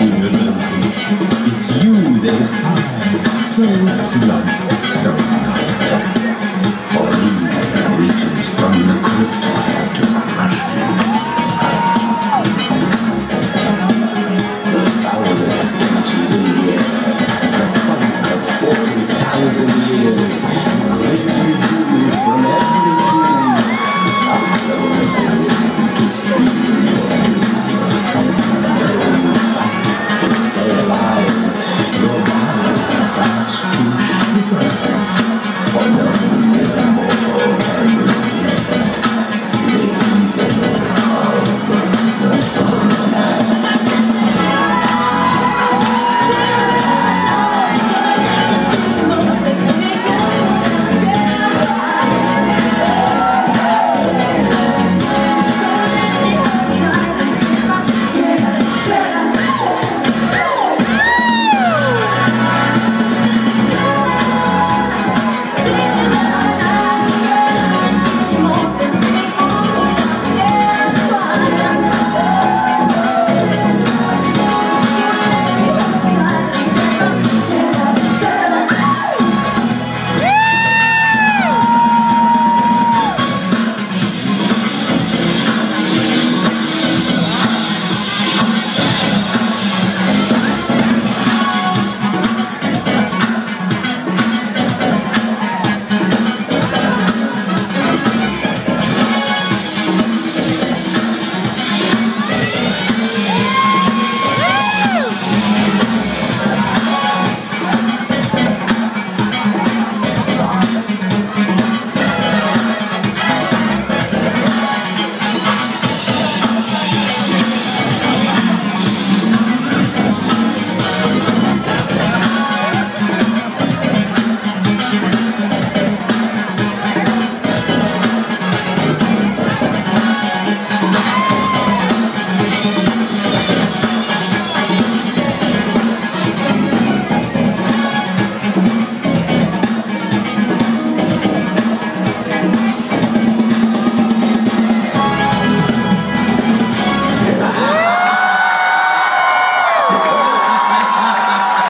human. It's you they spy, so young, so young. For he reaches from the crypt to crush you. The foulest images in the air, the funk of 40,000 years.